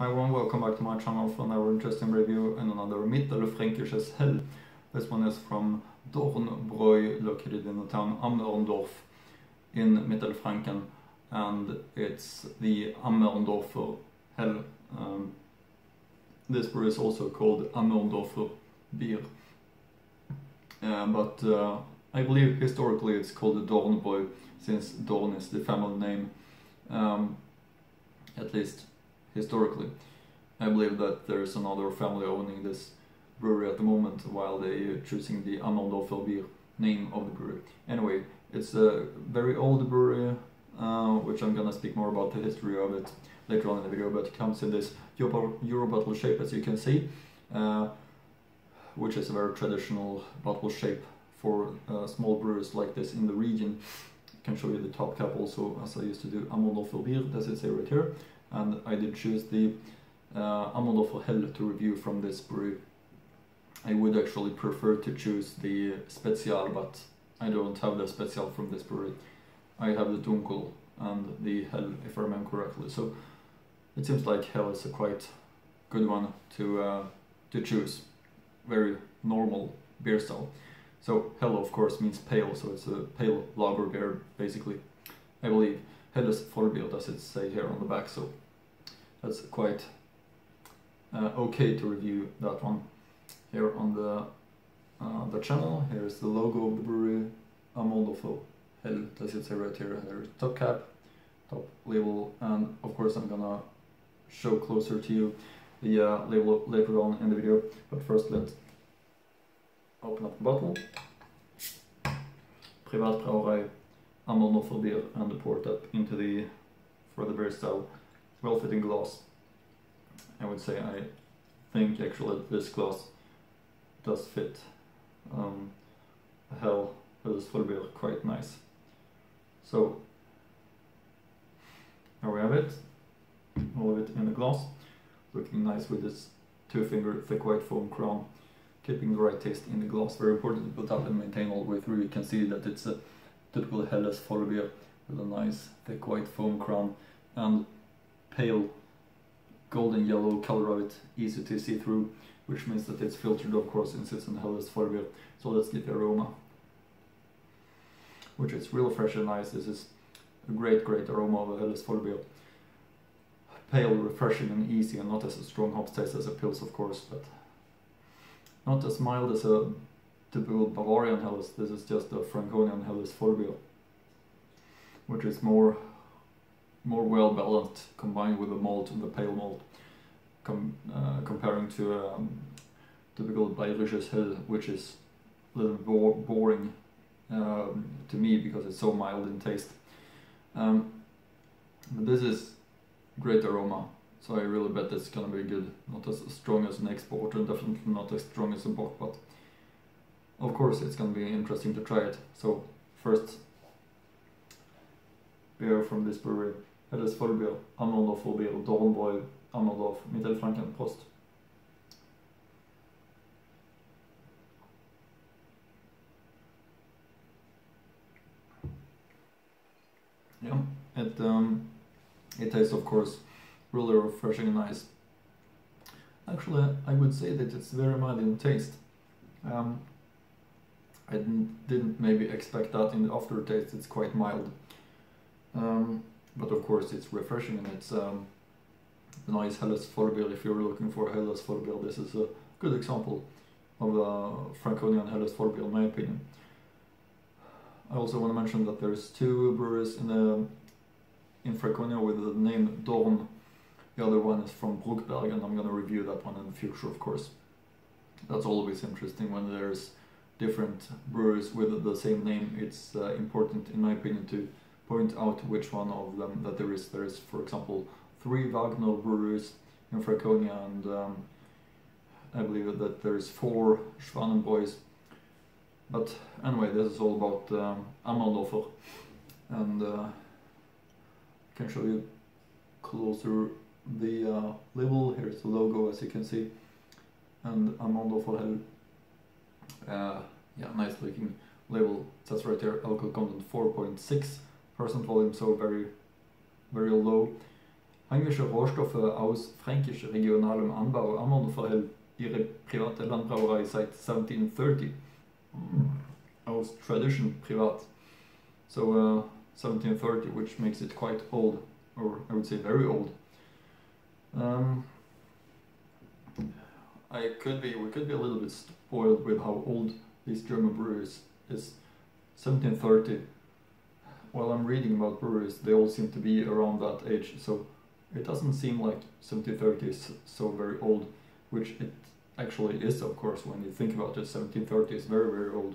Hi everyone, welcome back to my channel for another interesting review and another Mittelfränkisches Hell. This one is from Dornbräu, located in the town Ammerndorf in Mittelfranken and it's the Ammerndorfer Hell. Um, this brew is also called Ammerndorfer beer, Uh, but uh, I believe historically it's called the Dornbräu since Dorn is the family name. Um, at least historically. I believe that there's another family owning this brewery at the moment while they are choosing the Ammerndorfer Bier name of the brewery. Anyway, it's a very old brewery, uh, which I'm gonna speak more about the history of it later on in the video, but it comes in this Euro bottle shape as you can see, uh, which is a very traditional bottle shape for uh, small brewers like this in the region. Can show you the top cap also as I used to do Bier, as it say right here and I did choose the uh, Ammerndorfer Hell to review from this brewery. I would actually prefer to choose the Special, but I don't have the Special from this brewery. I have the Dunkel and the Hell, if I remember correctly. So it seems like Hell is a quite good one to uh, to choose. Very normal beer style. So Hell, of course, means pale, so it's a pale lager beer, basically, I believe. Helles Vollbier does it say here on the back, so that's quite uh, okay to review that one. Here on the uh, the channel, here's the logo of the brewery, Ammerndorfer Hell, does it say right here, there's top cap, top label, and of course I'm gonna show closer to you the uh, label later on in the video, but first let's open up the bottle. Privatbrauerei Ammerndorfer Bier and the pour that into the for the beer style well-fitting glass. I would say I think actually this glass does fit um, hell this full beer quite nice. So here we have it, all of it in the glass, looking nice with this two finger thick white foam crown, keeping the right taste in the glass. Very important to put up and maintain all the way through. You can see that it's a typical Helles Vollbier with a nice thick white foam crown and pale golden yellow color of it, easy to see through, which means that it's filtered of course since it's in Helles Vollbier. So let's get the aroma, which is real fresh and nice. This is a great, great aroma of a Helles Vollbier. Pale, refreshing and easy and not as strong hop taste as a Pils of course, but not as mild as a typical Bavarian Helles. This is just a Franconian Helles Vollbier, which is more more well balanced combined with the malt and the pale malt, com uh, comparing to um, typical Bayerisches Hell, which is a little bo boring um, to me because it's so mild in taste. Um, but this is great aroma, so I really bet it's gonna be good. Not as strong as an export and definitely not as strong as a bock, but of course it's gonna be interesting to try it. So first beer from this brewery. Helles Vollbier, Ammerndorf Vollbier, Dornbräu, Ammerndorf, Mittelfranken, Post. Yeah, it um, it tastes of course really refreshing and nice. Actually, I would say that it's very mild in taste. Um, I didn't, didn't maybe expect that in the aftertaste, it's quite mild. Um, but of course it's refreshing and it's um, a nice Vollbier. If you're looking for Helles Vollbier, this is a good example of a Franconian Helles Vollbier in my opinion. I also want to mention that there's two breweries in the in Franconia with the name Dorn. The other one is from Bruckberg and I'm gonna review that one in the future of course. That's always interesting when there's different breweries with the same name. It's uh, important in my opinion to point out which one of them that there is. There is, for example, three Wagner breweries in Franconia, and um, I believe that there's four Schwanenbräus. But anyway, this is all about um, and uh, I can show you closer the uh, label. Here's the logo, as you can see, and Ammerndorfer Hell. Uh, yeah, nice looking label. That's right there. Alcohol content 4.6 percent volume, so very, very low. Heimische Rohstoffe aus fränkisch regionalem Anbau Ammerner verhält ihre private Landbrauerei seit 1730. Aus tradition privat. So uh, 1730, which makes it quite old, or I would say very old. Um, I could be, we could be a little bit spoiled with how old this German brewery is. is 1730. While I'm reading about breweries, they all seem to be around that age, so it doesn't seem like 1730 is so very old, which it actually is, of course, when you think about it. 1730 is very, very old.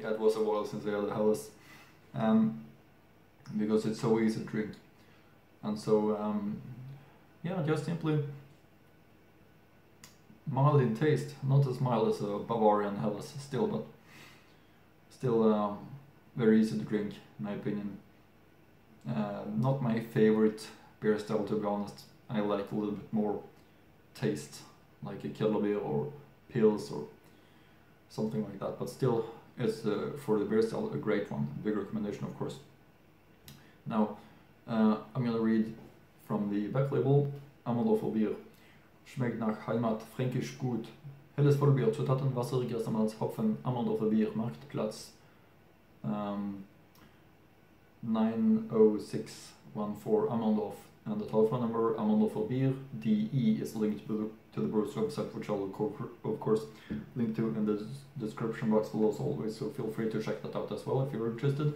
Yeah, it was a while since I had a Helles. Um, because it's so easy to drink. And so, um, yeah, just simply mild in taste, not as mild as a Bavarian Helles still, but still um, very easy to drink, in my opinion. Uh, not my favorite beer style, to be honest. I like a little bit more taste, like a Keller beer or Pils or something like that. But still, it's uh, for the beer style a great one. Big recommendation, of course. Now, uh, I'm gonna read from the back label. Ammerndorfer Bier. Schmeckt nach Heimat, fränkisch gut. Helles Vollbier, Zutaten Wasser, Gerstenmalz, Hopfen, Ammerndorfer Bier, Marktplatz. Um, 90614 Ammerndorf. And the telephone number, Ammerndorfer Bier, DE is linked to the, to website, which I'll of course link to in the description box below as always, so feel free to check that out as well if you're interested.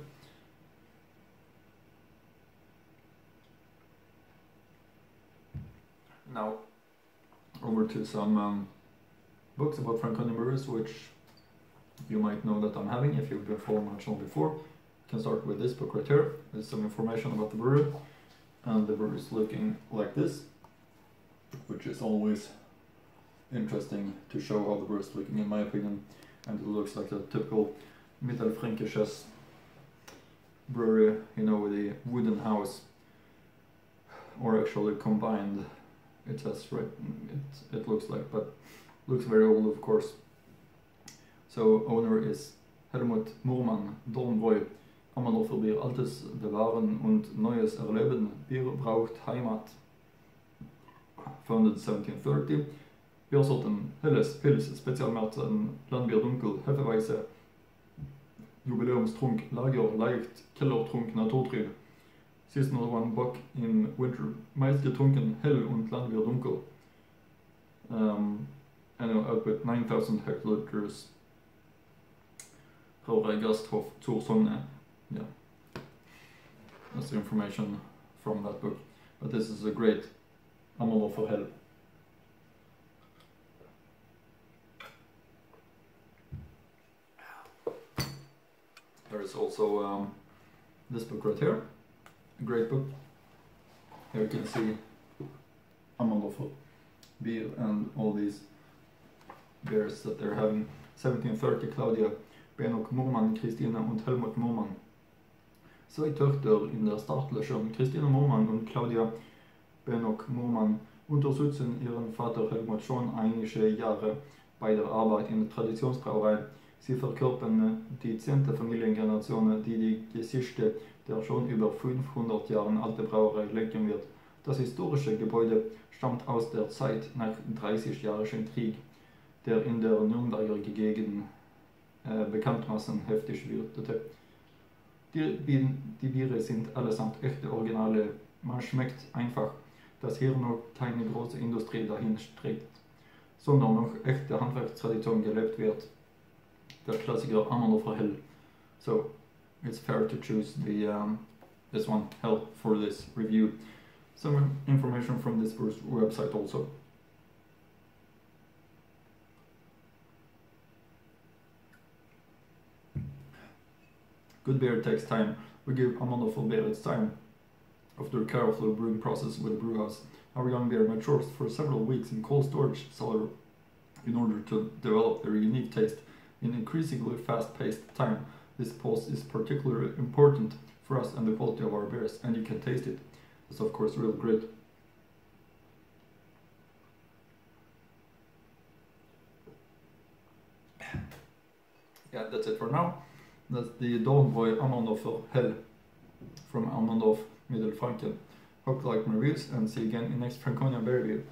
Now, over to some um, books about Franconian brewers, which you might know that I'm having if you've been following my channel before. You can start with this book right here. There's some information about the brewery. And the brewery is looking like this, which is always interesting to show how the is looking in my opinion. And it looks like a typical Mittelfränkisches brewery, you know, with a wooden house, or actually combined it says right it, it looks like but looks very old of course. So owner is Helmut Murmann Dornbräu Ammerndorfer Bier altes bewahren und neues erleben Bier braucht Heimat. Founded 1730 Biersorten Helles Pils Spezialmärkten Landbier dunkel Hefeweizen Jubiläumstrunk Lager leicht Kellertrunk Naturtrieb Seasonal one bock in winter, meist getrunken hell und land wird dunkel. Um, annual output 9000 hectoliters. Brauerei Gasthof zur Sonne. Yeah. That's the information from that book. But this is a great Ammerndorfer hell. There is also um, this book right here a great book. Here you can see Ammerndorfer beer and all these beers that they're having. 1730 Claudia Benok Murmann, Christina und Helmut Murmann. Zwei Töchter in der Startlöchern, Christina Murmann und Claudia Benok Murmann, unterstützen ihren Vater Helmut schon einige Jahre bei der Arbeit in der Traditionsbrauerei. Sie verkörpern die zehnte Familiengeneration, die die Geschichte der schon über 500 Jahren alte Brauerei lenken wird. Das historische Gebäude stammt aus der Zeit nach 30-jährigen Krieg, der in der Nürnberger Gegend äh, bekanntmaßen heftig wirtete. Die, die Biere sind allesamt echte Originale. Man schmeckt einfach, dass hier noch keine große Industrie dahin streckt, sondern noch echte Handwerkstradition gelebt wird. Der Klassiker Ammerndorfer Hell. So, it's fair to choose the um, this one Hell for this review. Some information from this website also. Good beer takes time. We give Amanda beer its time. After careful brewing process with the brewhouse, our young beer matures for several weeks in cold storage cellar in order to develop their unique taste in increasingly fast-paced time this pulse is particularly important for us and the quality of our beers, and you can taste it. It's of course real great. Yeah, that's it for now. That's the Dornbräu Ammerndorfer Hell from Ammerndorf, Middle Franken. Hope you like my reviews and see you again in next Franconia Beer review.